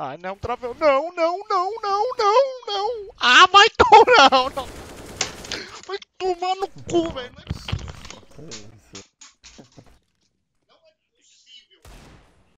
Ah, não, travou. Não, não, não, não, não, não. Ah, vai tomar, não, não. Vai tomar no cu, velho. É